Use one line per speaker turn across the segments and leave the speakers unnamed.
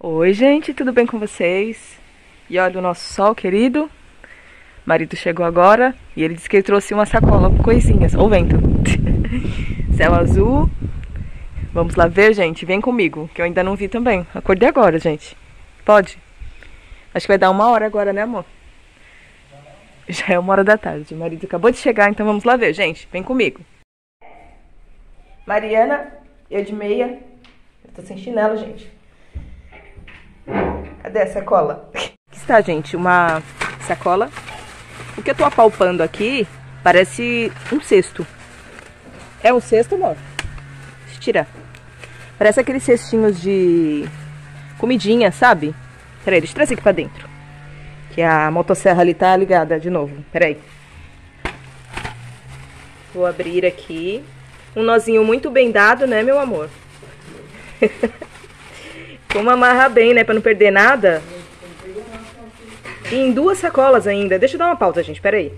Oi, gente, tudo bem com vocês? E olha o nosso sol querido. Marido chegou agora e ele disse que ele trouxe uma sacola com coisinhas. Ou vento. Céu azul. Vamos lá ver, gente. Vem comigo, que eu ainda não vi também. Acordei agora, gente. Pode? Acho que vai dar uma hora agora, né, amor? Já é uma hora da tarde. O marido acabou de chegar, então vamos lá ver, gente. Vem comigo. Mariana, eu de meia. Eu tô sem chinelo, gente. Cadê a sacola? Aqui está, gente, uma sacola. O que eu tô apalpando aqui parece um cesto. É um cesto, amor? Deixa eu tirar. Parece aqueles cestinhos de comidinha, sabe? Peraí, deixa eu trazer aqui pra dentro. Que a motosserra ali tá ligada de novo. Peraí. Vou abrir aqui. Um nozinho muito bem dado, né, meu amor? Como amarrar bem, né? Pra não perder nada. E em duas sacolas ainda. Deixa eu dar uma pausa, gente. Pera aí.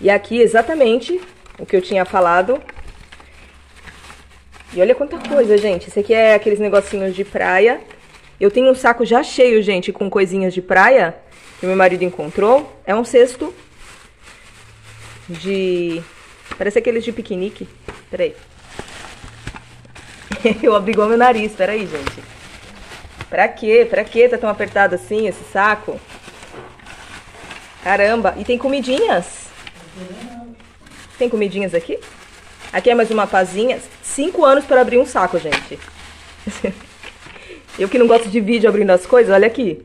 E aqui exatamente o que eu tinha falado. E olha quanta coisa, gente. Esse aqui é aqueles negocinhos de praia. Eu tenho um saco já cheio, gente, com coisinhas de praia. Que meu marido encontrou. É um cesto de... Parece aqueles de piquenique. Peraí. eu abri igual meu nariz, peraí, gente. Pra quê? Pra quê tá tão apertado assim esse saco? Caramba, e tem comidinhas? Tem comidinhas aqui? Aqui é mais uma pazinha. Cinco anos para abrir um saco, gente. Eu que não gosto de vídeo abrindo as coisas, olha aqui.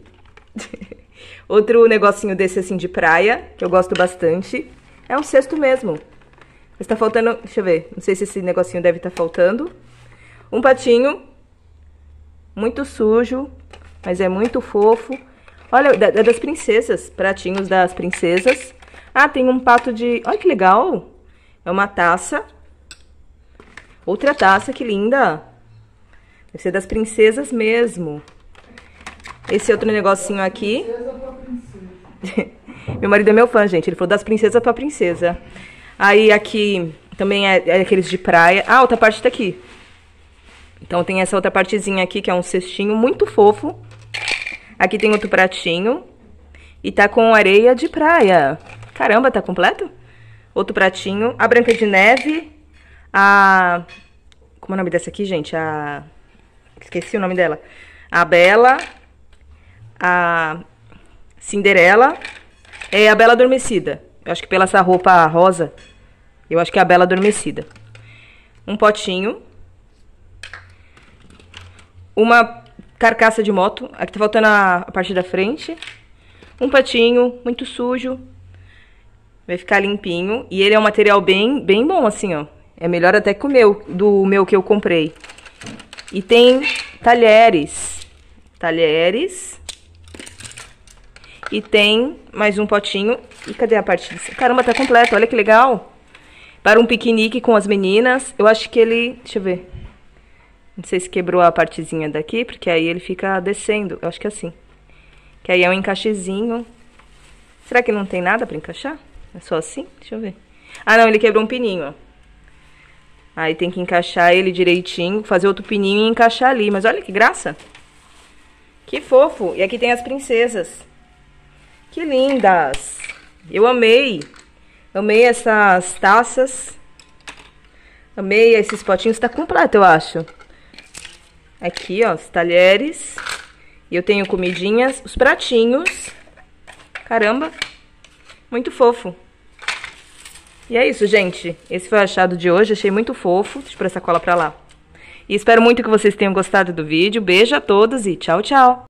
Outro negocinho desse assim de praia, que eu gosto bastante. É um cesto mesmo. Está faltando, deixa eu ver, não sei se esse negocinho deve estar tá faltando. Um patinho, muito sujo, mas é muito fofo. Olha, é das princesas, pratinhos das princesas. Ah, tem um pato de... Olha que legal! É uma taça. Outra taça, que linda! Deve ser das princesas mesmo. Esse outro negocinho aqui. meu marido é meu fã, gente. Ele falou das princesas pra princesa. Aí aqui também é, é aqueles de praia. Ah, outra parte tá aqui. Então tem essa outra partezinha aqui, que é um cestinho muito fofo. Aqui tem outro pratinho. E tá com areia de praia. Caramba, tá completo? Outro pratinho. A Branca de Neve. A... Como é o nome dessa aqui, gente? A... Esqueci o nome dela. A Bela. A Cinderela. É a Bela Adormecida. Eu acho que pela essa roupa rosa, eu acho que é a Bela Adormecida. Um potinho uma carcaça de moto. Aqui tá faltando a, a parte da frente. Um patinho, muito sujo. Vai ficar limpinho. E ele é um material bem, bem bom, assim, ó. É melhor até que o meu, do meu que eu comprei. E tem talheres. Talheres. E tem mais um potinho. E cadê a parte disso? Caramba, tá completo, olha que legal. Para um piquenique com as meninas. Eu acho que ele... Deixa eu ver. Não sei se quebrou a partezinha daqui, porque aí ele fica descendo. Eu acho que é assim. Que aí é um encaixezinho. Será que não tem nada pra encaixar? É só assim? Deixa eu ver. Ah, não, ele quebrou um pininho, ó. Aí tem que encaixar ele direitinho, fazer outro pininho e encaixar ali. Mas olha que graça. Que fofo. E aqui tem as princesas. Que lindas. Eu amei. Amei essas taças. Amei esses potinhos. Tá completo, eu acho. Aqui, ó, os talheres. E eu tenho comidinhas, os pratinhos. Caramba, muito fofo. E é isso, gente. Esse foi o achado de hoje. Achei muito fofo. Deixa eu pôr essa cola pra lá. E espero muito que vocês tenham gostado do vídeo. Beijo a todos e tchau, tchau.